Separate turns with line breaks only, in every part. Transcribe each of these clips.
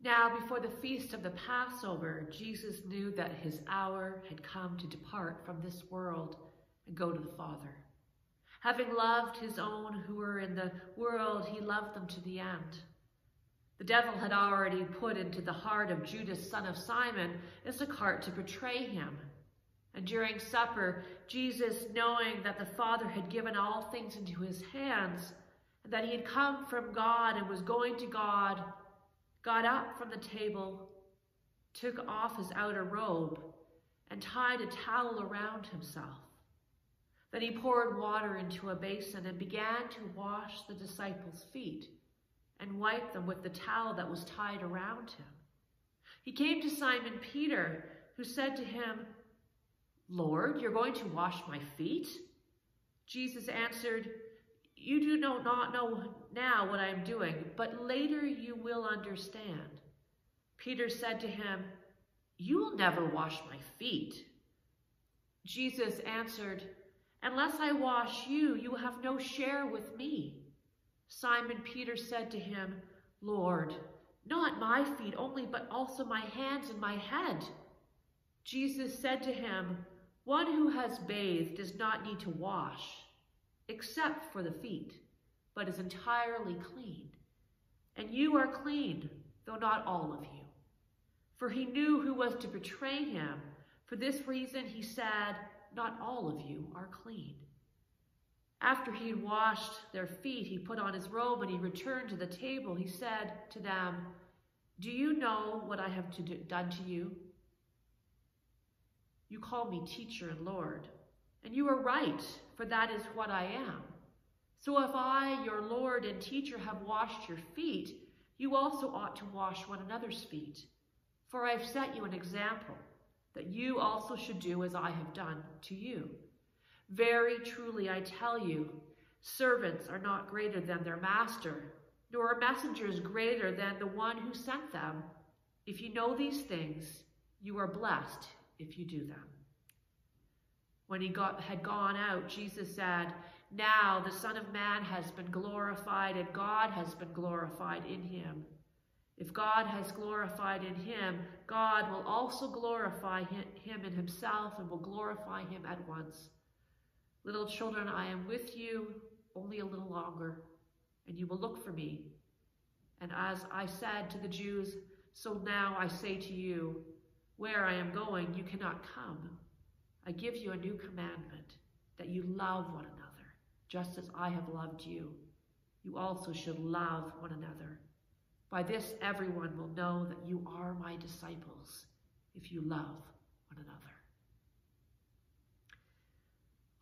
Now, before the feast of the Passover, Jesus knew that his hour had come to depart from this world and go to the Father. Having loved his own who were in the world, he loved them to the end. The devil had already put into the heart of Judas, son of Simon, Iscariot, to betray him. And during supper, Jesus, knowing that the Father had given all things into his hands, and that he had come from God and was going to God, got up from the table, took off his outer robe, and tied a towel around himself. Then he poured water into a basin and began to wash the disciples' feet and wipe them with the towel that was tied around him. He came to Simon Peter, who said to him, Lord, you're going to wash my feet? Jesus answered, You do not know now what I am doing, but later you will understand. Peter said to him, You will never wash my feet. Jesus answered, Unless I wash you, you have no share with me. Simon Peter said to him, Lord, not my feet only, but also my hands and my head. Jesus said to him, One who has bathed does not need to wash, except for the feet, but is entirely clean. And you are clean, though not all of you. For he knew who was to betray him. For this reason he said, Not all of you are clean. After he had washed their feet, he put on his robe and he returned to the table. He said to them, Do you know what I have to do, done to you? You call me teacher and Lord, and you are right, for that is what I am. So if I, your Lord and teacher, have washed your feet, you also ought to wash one another's feet. For I have set you an example, that you also should do as I have done to you. Very truly I tell you, servants are not greater than their master, nor are messengers greater than the one who sent them. If you know these things, you are blessed if you do them. When he got, had gone out, Jesus said, Now the Son of Man has been glorified, and God has been glorified in him. If God has glorified in him, God will also glorify him in himself and will glorify him at once. Little children, I am with you only a little longer, and you will look for me. And as I said to the Jews, so now I say to you, where I am going, you cannot come. I give you a new commandment, that you love one another, just as I have loved you. You also should love one another. By this everyone will know that you are my disciples, if you love one another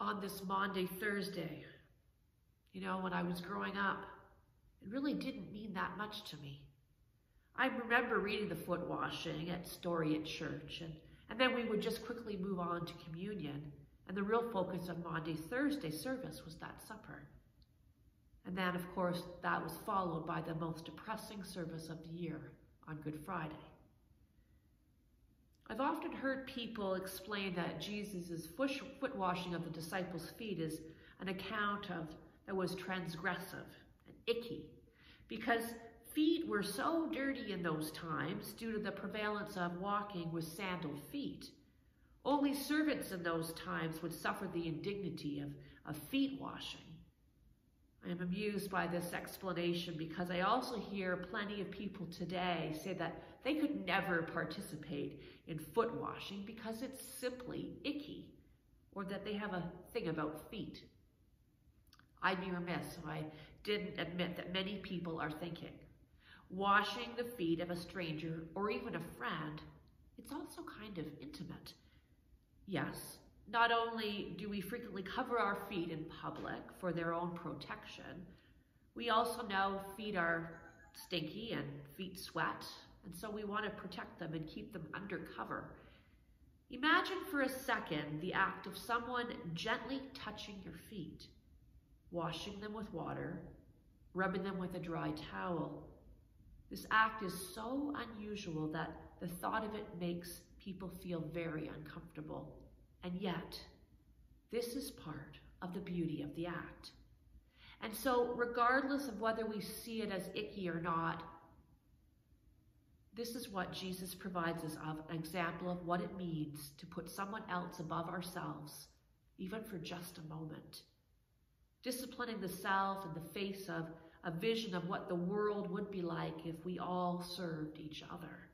on this Maundy, Thursday. You know, when I was growing up, it really didn't mean that much to me. I remember reading the foot washing at Story at church, and, and then we would just quickly move on to communion. And the real focus of Maundy, Thursday service was that supper. And then, of course, that was followed by the most depressing service of the year on Good Friday. I've often heard people explain that Jesus' foot washing of the disciples' feet is an account of that was transgressive and icky because feet were so dirty in those times due to the prevalence of walking with sandaled feet. Only servants in those times would suffer the indignity of, of feet washing. I am amused by this explanation because I also hear plenty of people today say that they could never participate in foot washing because it's simply icky or that they have a thing about feet. I'd be remiss if I didn't admit that many people are thinking, washing the feet of a stranger or even a friend, it's also kind of intimate. Yes, not only do we frequently cover our feet in public for their own protection, we also know feet are stinky and feet sweat, and so we want to protect them and keep them under cover. Imagine for a second the act of someone gently touching your feet, washing them with water, rubbing them with a dry towel. This act is so unusual that the thought of it makes people feel very uncomfortable. And yet, this is part of the beauty of the act. And so, regardless of whether we see it as icky or not, This is what Jesus provides us of an example of what it means to put someone else above ourselves, even for just a moment. Disciplining the self in the face of a vision of what the world would be like if we all served each other.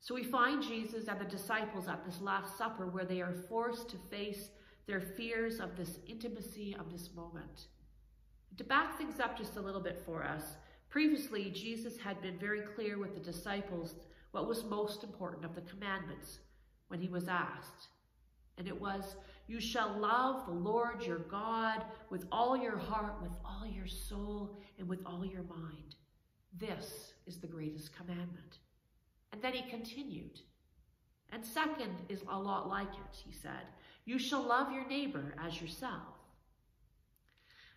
So we find Jesus and the disciples at this Last Supper where they are forced to face their fears of this intimacy of this moment. To back things up just a little bit for us, previously Jesus had been very clear with the disciples what was most important of the commandments when he was asked. And it was, You shall love the Lord your God with all your heart, with all your soul, and with all your mind. This is the greatest commandment. And then he continued. And second is a lot like it, he said. You shall love your neighbor as yourself.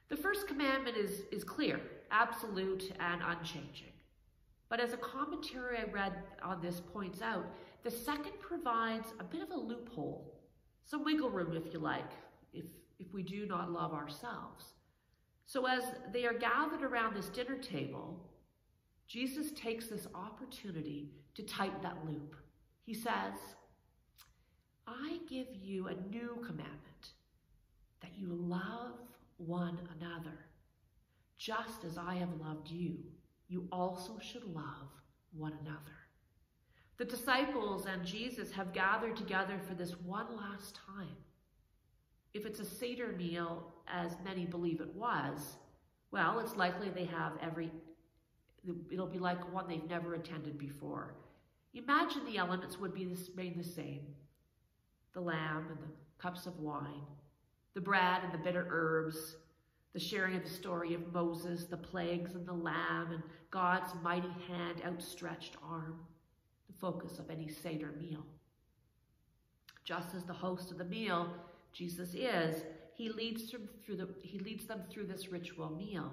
The first commandment is, is clear, absolute, and unchanging. But as a commentary I read on this points out, the second provides a bit of a loophole, some wiggle room, if you like, if, if we do not love ourselves. So as they are gathered around this dinner table, Jesus takes this opportunity to tighten that loop. He says, I give you a new commandment that you love one another. Just as I have loved you, you also should love one another. The disciples and Jesus have gathered together for this one last time. If it's a Seder meal, as many believe it was, well, it's likely they have every, it'll be like one they've never attended before. Imagine the elements would be remain the same. The lamb and the cups of wine, the bread and the bitter herbs, the sharing of the story of Moses, the plagues and the lamb, and God's mighty hand, outstretched arm, focus of any Seder meal. Just as the host of the meal, Jesus is, he leads them through, the, he leads them through this ritual meal.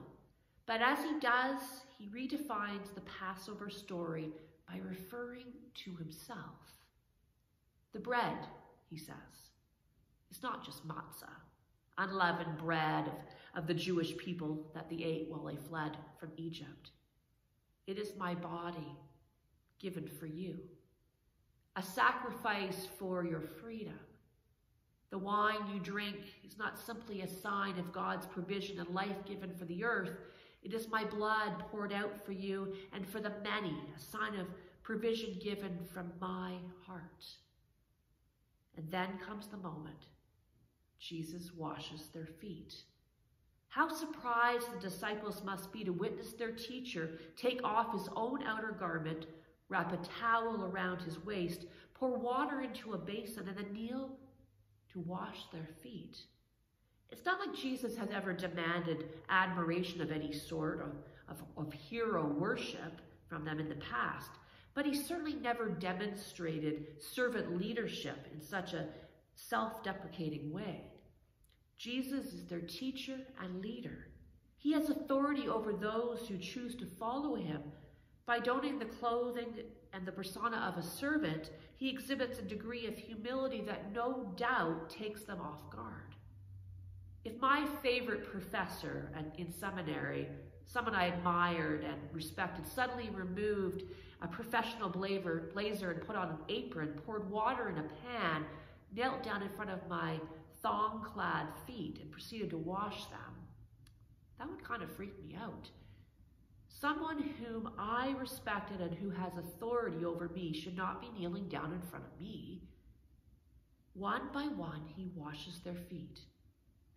But as he does, he redefines the Passover story by referring to himself. The bread, he says, is not just matzah, unleavened bread of, of the Jewish people that they ate while they fled from Egypt. It is my body given for you, a sacrifice for your freedom. The wine you drink is not simply a sign of God's provision and life given for the earth. It is my blood poured out for you and for the many, a sign of provision given from my heart. And then comes the moment Jesus washes their feet. How surprised the disciples must be to witness their teacher take off his own outer garment, wrap a towel around his waist, pour water into a basin, and then kneel to wash their feet. It's not like Jesus has ever demanded admiration of any sort of, of, of hero worship from them in the past, but he certainly never demonstrated servant leadership in such a self deprecating way. Jesus is their teacher and leader. He has authority over those who choose to follow him. By donning the clothing and the persona of a servant, he exhibits a degree of humility that no doubt takes them off guard. If my favorite professor in seminary, someone I admired and respected, suddenly removed a professional blazer, and put on an apron, poured water in a pan, knelt down in front of my thong clad feet and proceeded to wash them, that would kind of freak me out. Someone whom I respected and who has authority over me should not be kneeling down in front of me. One by one, he washes their feet.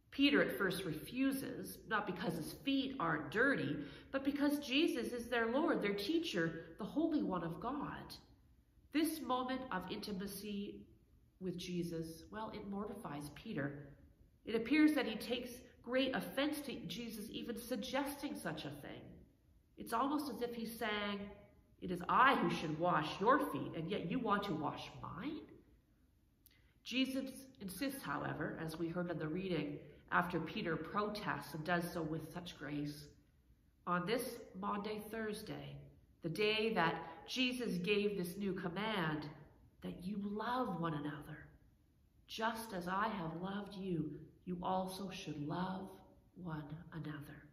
Peter at first refuses, not because his feet aren't dirty, but because Jesus is their Lord, their teacher, the Holy One of God. This moment of intimacy with Jesus, well, it mortifies Peter. It appears that he takes great offense to Jesus even suggesting such a thing. It's almost as if he's saying, It is I who should wash your feet, and yet you want to wash mine? Jesus insists, however, as we heard in the reading, after Peter protests and does so with such grace. On this Maundy Thursday, the day that Jesus gave this new command, that you love one another. Just as I have loved you, you also should love one another.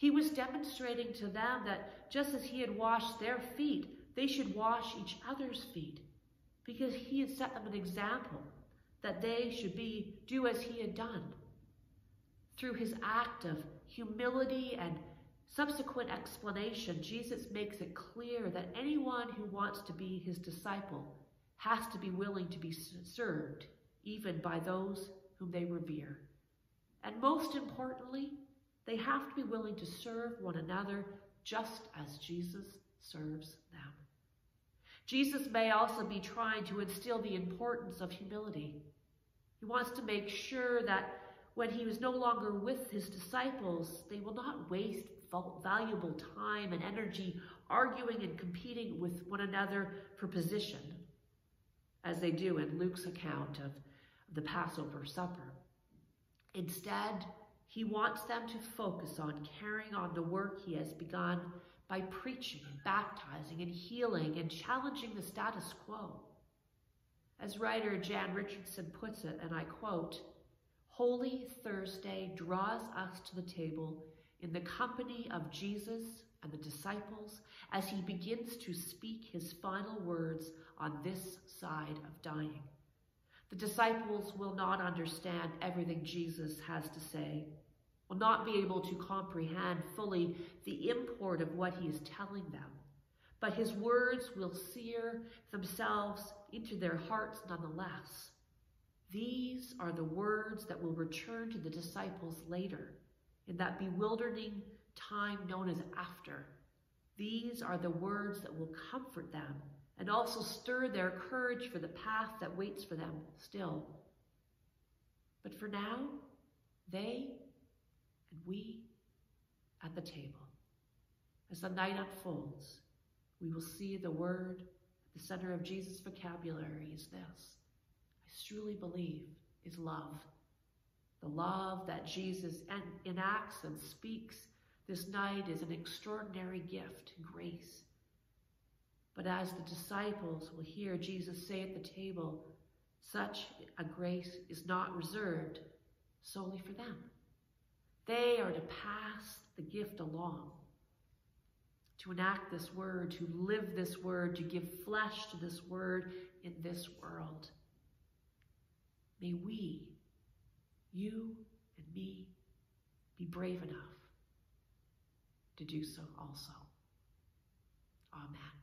He was demonstrating to them that just as he had washed their feet, they should wash each other's feet because he had set them an example that they should be do as he had done. Through his act of humility and subsequent explanation, Jesus makes it clear that anyone who wants to be his disciple has to be willing to be served, even by those whom they revere. And most importantly, they have to be willing to serve one another just as Jesus serves them. Jesus may also be trying to instill the importance of humility. He wants to make sure that when he is no longer with his disciples, they will not waste valuable time and energy arguing and competing with one another for position, as they do in Luke's account of the Passover supper. Instead, he wants them to focus on carrying on the work he has begun by preaching and baptizing and healing and challenging the status quo. As writer Jan Richardson puts it, and I quote, Holy Thursday draws us to the table in the company of Jesus and the disciples as he begins to speak his final words on this side of dying. The disciples will not understand everything Jesus has to say, will not be able to comprehend fully the import of what he is telling them, but his words will sear themselves into their hearts nonetheless. These are the words that will return to the disciples later in that bewildering time known as after. These are the words that will comfort them and also stir their courage for the path that waits for them still. But for now, they and we at the table. As the night unfolds, we will see the word at the center of Jesus' vocabulary is this. I truly believe is love. The love that Jesus enacts and speaks this night is an extraordinary gift grace. But as the disciples will hear Jesus say at the table, such a grace is not reserved solely for them. They are to pass the gift along, to enact this word, to live this word, to give flesh to this word in this world. May we, you and me, be brave enough to do so also. Amen.